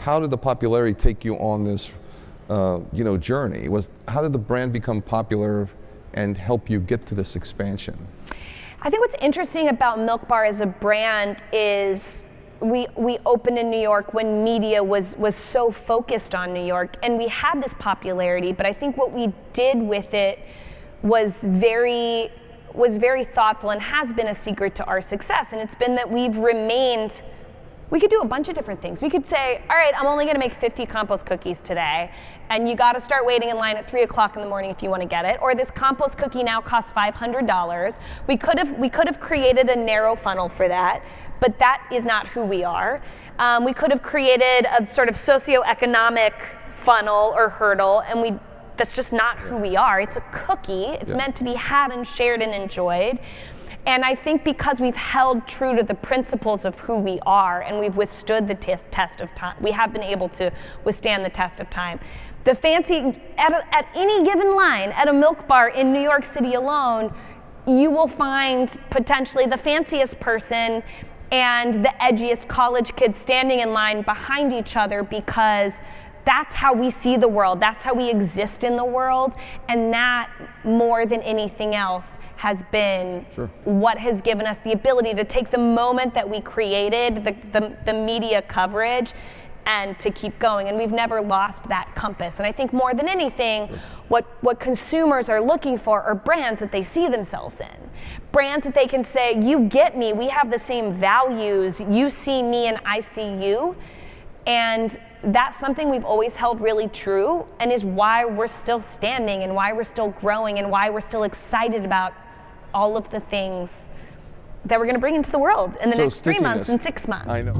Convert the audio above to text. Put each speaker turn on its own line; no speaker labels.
how did the popularity take you on this, uh, you know, journey? Was how did the brand become popular and help you get to this expansion?
I think what's interesting about Milk Bar as a brand is we we opened in New York when media was was so focused on New York and we had this popularity, but I think what we did with it was very was very thoughtful and has been a secret to our success and it's been that we've remained we could do a bunch of different things. We could say, all right, I'm only gonna make 50 compost cookies today, and you gotta start waiting in line at three o'clock in the morning if you wanna get it. Or this compost cookie now costs $500. We could have, we could have created a narrow funnel for that, but that is not who we are. Um, we could have created a sort of socioeconomic funnel or hurdle, and we that's just not who we are. It's a cookie. It's
Yeah.
meant to be had and shared and enjoyed. And I think because we've held true to the principles of who we are and we've withstood the te- test of time, we have been able to withstand the test of time. The fancy, at, a, at any given line, at a milk bar in New York City alone, you will find potentially the fanciest person and the edgiest college kid standing in line behind each other because that's how we see the world. That's how we exist in the world. And that, more than anything else, has been
Sure.
what has given us the ability to take the moment that we created, the, the, the media coverage, and to keep going. And we've never lost that compass. And I think more than anything, what, what consumers are looking for are brands that they see themselves in. Brands that they can say, You get me, we have the same values, you see me, and I see you. And that's something we've always held really true and is why we're still standing and why we're still growing and why we're still excited about all of the things that we're going to bring into the world in the
So
next three months and six months.
I know.